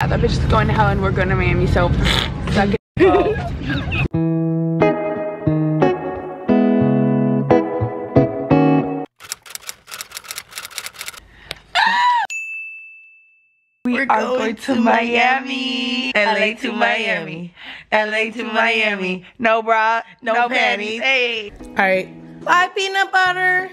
That bitch is going to hell and we're going to Miami, so suck it. Are going to Miami. LA to Miami. LA to Miami. No bra, no, panties. Hey. All right. Bye, peanut butter.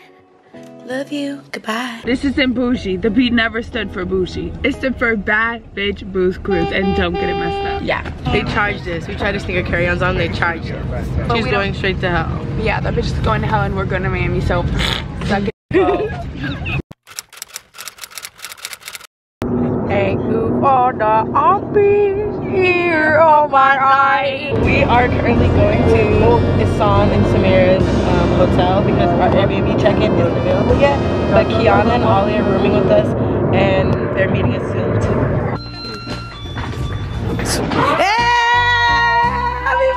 Love you. Goodbye. This isn't bougie. The B never stood for bougie. It stood for bad bitch booze cruise and don't get it messed up. Yeah, they charged us. We tried to sneak our carry-ons on, they charged us. She's going straight to hell. Yeah, that bitch is going to hell and we're going to Miami, so suck it. Thank you for the office here on my right. We are currently going to Isan and Samira's hotel because our Airbnb check-in isn't available yet. But Kiana and Ollie are rooming with us and they're meeting us soon too. Hey! Happy!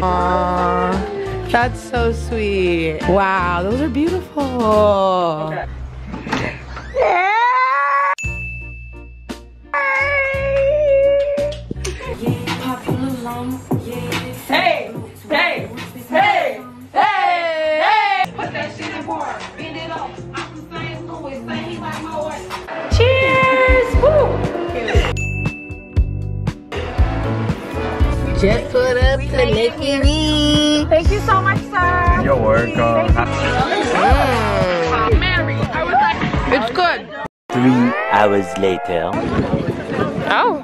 Aww, that's so sweet. Wow, those are beautiful. Hey, sir. You're welcome. Mary, I was like, It's good. Three hours later. Oh,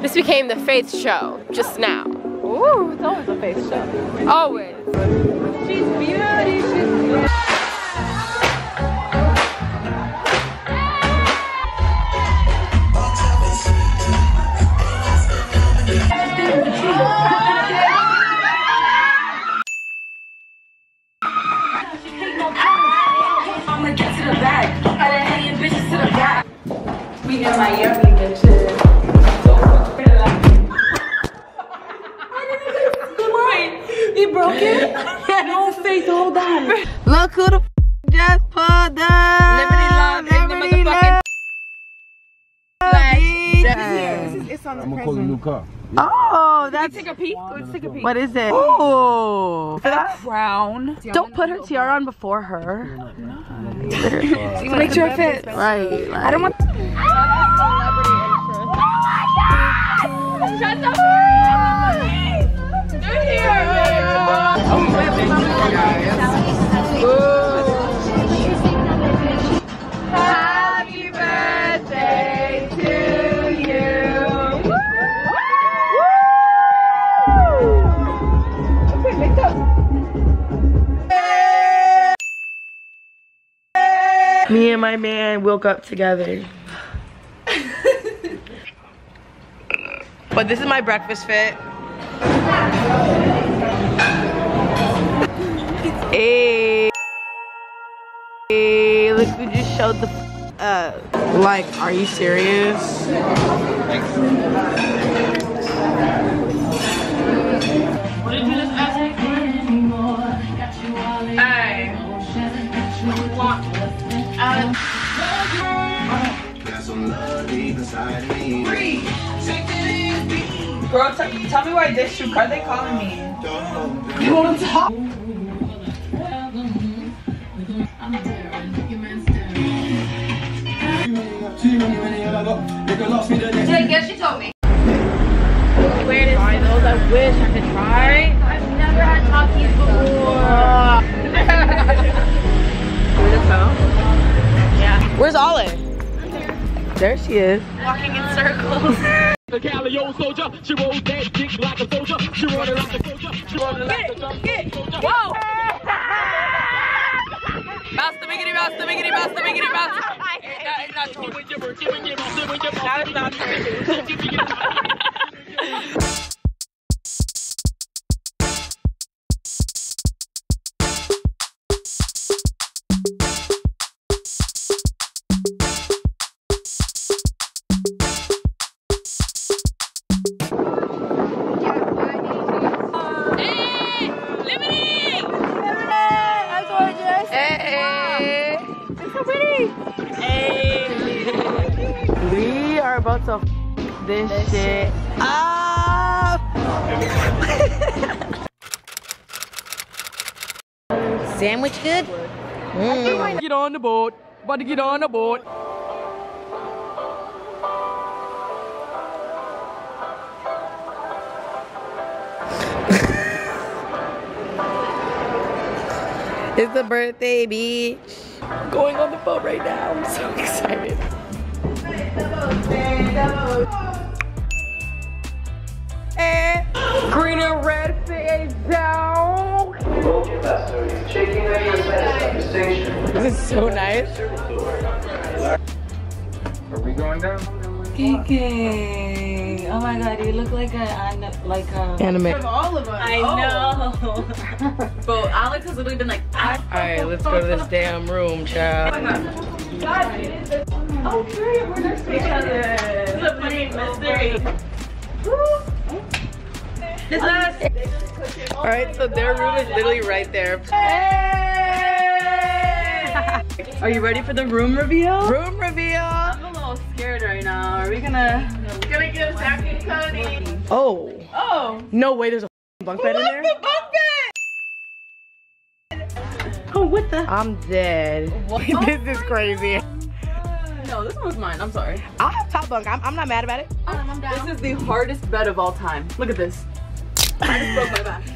this became the Faith show just now. ooh, it's always a Faith show. Always. She's beauty, she's We He broke it? no, Faith, hold on. Look who the f- just put the Liberty Love in the Liberty motherfucking Love. It's on the I'm gonna call a new car. Oh, that's Take a peek. Let's take a peek. what is it? Oh, Crown. don't put her tiara on before her. Make sure it fits. Right. I don't want. Happy oh my man woke up together. but this is my breakfast fit. Hey. Hey, look who just showed the f- up. Like, are you serious? Girl, t- tell me why this shoe. Are they calling me? You want to talk? I guess she told me. Where to try those? I wish I could try. I've never had Takis before. Yeah. Where's Olive? There she is. Walking in circles. The Cali old soldier, she rolled that dick like a soldier. She run it like a soldier. She run it like a soldier. Whoa! Bounce the biggity bounce the biggity bounce the biggity bounce. It's not totally. That is not Hey! about to f- this, shit. Ah! Sandwich good? Mm. Get on the boat. About to get on the boat. It's a birthday beach. Going on the boat right now. I'm so excited. And green and red face down. This is so nice. Are we going down? Kiki. Oh my god, you look like a an- like a Anime. all of us. I oh. know. but Alex has literally been like ah, I Alright, ah, let's go to this ah, damn room, child. Oh great, oh, we're next to each other. It's a funny mystery. This is Alright, so their room is literally right there. Are you ready for the room reveal? Room reveal. I'm a little scared right now. Are we gonna We're Gonna give Zack and Cody. Oh. Oh No way, there's a bunk bed in there? The bunk bed? Oh what the I'm dead. this is crazy. No, this one's mine. I'm sorry. I'll have top bunk. I'm, I'm not mad about it. Um, this is the hardest bed of all time. Look at this. I just broke my back.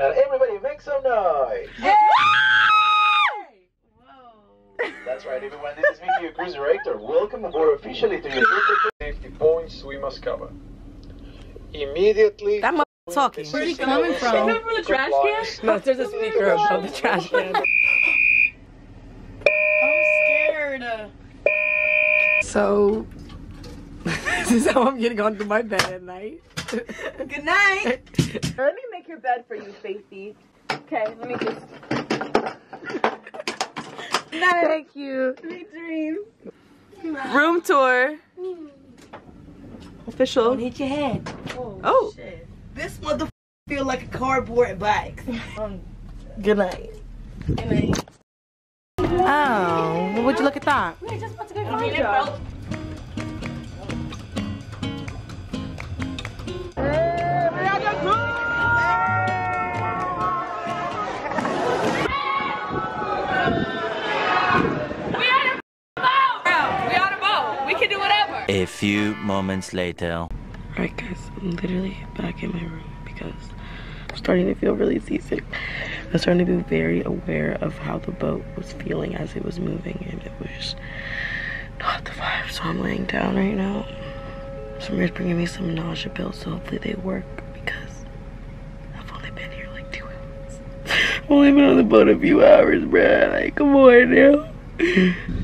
Everybody make some noise. That's right, everyone. This is Mickey, your cruise director. Welcome aboard officially to your trip. Safety points we must cover. Immediately. That mother talking. Where's he coming from? Is from the trash can? No, there's a speaker above the trash can. I'm scared. So, this is how I'm getting onto my bed at night. Good night. Let me make your bed for you, Faithy. Okay, let me just. Thank you. Sweet dreams. Room tour. Hmm. Official. Don't Hit your head. Oh. oh This mother feel like a cardboard box. Um, good night. Good night. Oh, would you look at that? We on a little bit of a boat. We are the boat. We are the boat. We can do whatever. A few moments later. Alright guys, I'm literally back in my room because I'm starting to feel really seasick. I'm starting to be very aware of how the boat was feeling as it was moving and it was not the vibe. So I'm laying down right now. Samir's bringing me some nausea pills so hopefully they work because I've only been here like two hours. I've only been on the boat a few hours, bruh. Like, come on now.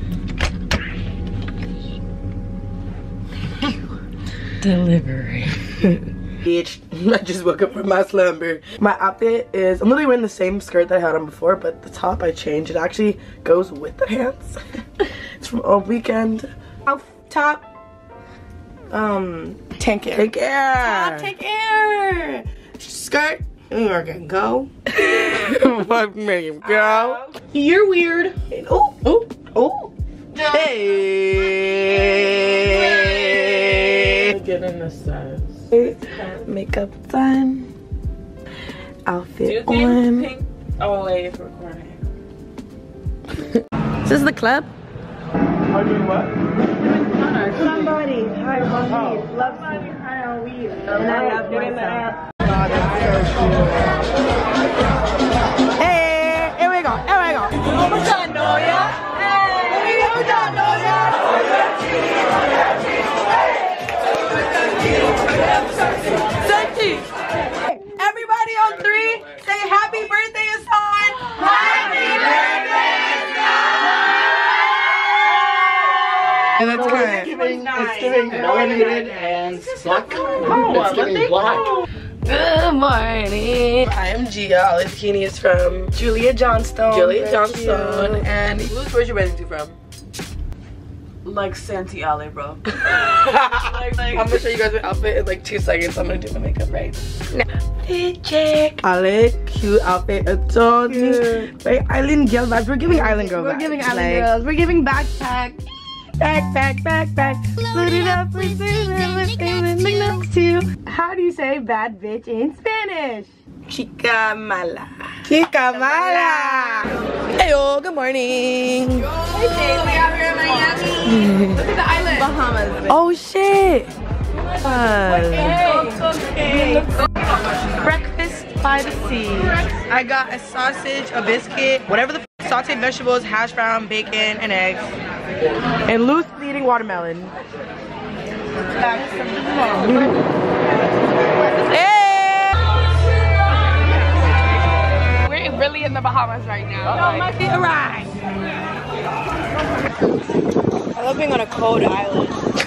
Delivery. Bitch, I just woke up from my slumber. My outfit is, I'm literally wearing the same skirt that I had on before, but the top I changed. It actually goes with the pants. it's from All Weekend. Off top. Um, take care. Take care. Top, take care. Skirt. We are gonna go. Fuck me, girl. You're weird. Oh, oh, oh. Hey. Get in the size. Makeup done. Outfit on. Oh wait, for recording. Is this the club? I mean what? Somebody, hi, Monty, loves me. Hi, how are you? And I love myself. Hey, birthday, That's good. Giving, it's giving melanated and black. it's giving black. Good morning. I am Gia. Olive Keeney is from Julia Johnstone. Julia Very Johnstone. cute. And who's where's your wedding to from? like Santi Ale, bro. like, like, I'm gonna show you guys my outfit in like two seconds. I'm gonna do my makeup right now. Fit check. Ale, cute outfit. Adorable. Very island girl vibes. We're giving island girl We're vibes. giving island Like, girls. We're giving backpack. Backpack, backpack. Put it up, please. next to you. How do you say bad bitch in Spanish? Chica mala. Chica mala. Heyo, good morning. Hey, Jay, we out here in Miami. Look at the island. Bahamas. Oh shit. Hey. Breakfast by the sea. I got a sausage, a biscuit, whatever the f- sauteed vegetables, hash brown, bacon, and eggs. And loose eating watermelon. Hey! We're really in the Bahamas right now. my feet arrived. I love being on a cold island.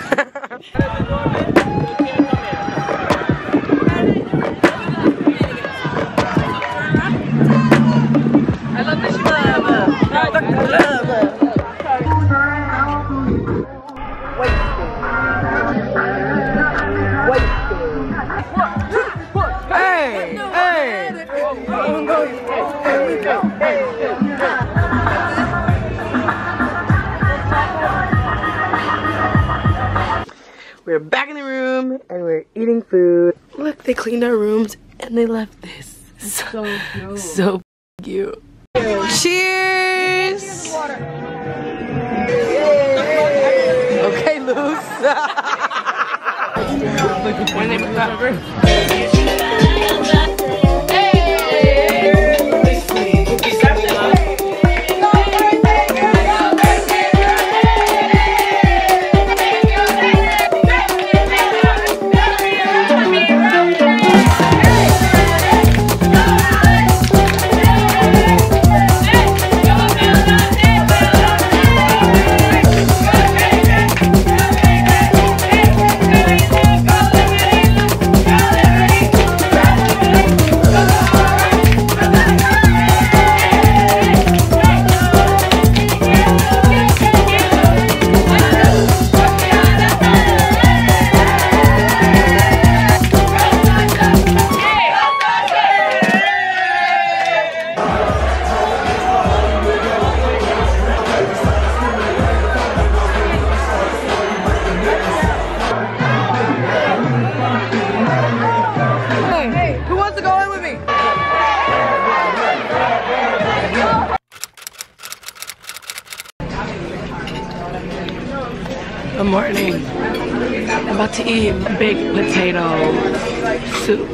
We're back in the room and we're eating food. Look, they cleaned our rooms and they left this. So cute. So cute. Cheers! Okay, loose. when they put Good morning. I'm about to eat baked potato soup.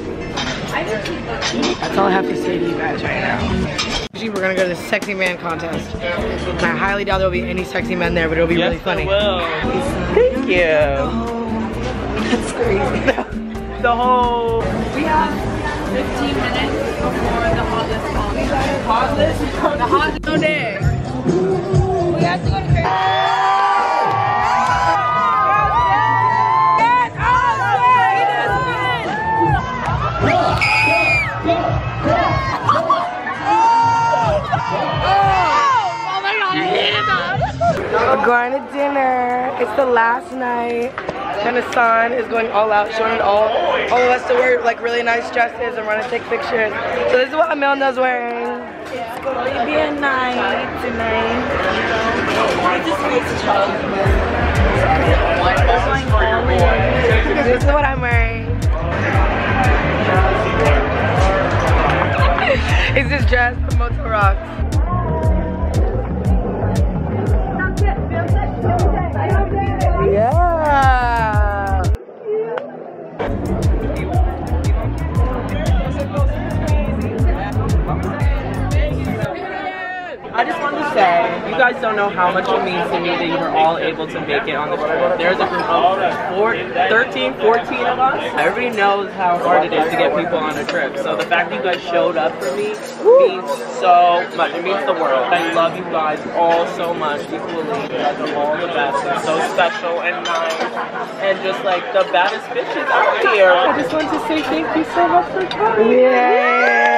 That's all I have to say to you guys right now. We're gonna go to the sexy man contest. And I highly doubt there'll be any sexy men there, but it'll be really funny. Thank you. That's crazy. the whole We have 15 minutes before the hot list call. Hot list? The hot list. No day. The last night. San is going all out, showing all all of us to wear like really nice dresses and run and take pictures. So this is what Amelda's wearing. It's going to be a night tonight. Oh this is what I'm wearing. It's this dress from Motel Rocks. Guys don't know how much it means to me that you were all able to make it on the trip. There's a group of four, 13, 14 of us. Everybody knows how hard it is to get people on a trip. So the fact that you guys showed up for me means so much. It means the world. I love you guys all so much equally. You guys are all the best and so special and nice and just like the baddest bitches out here. I just want to say thank you so much for coming. Yeah.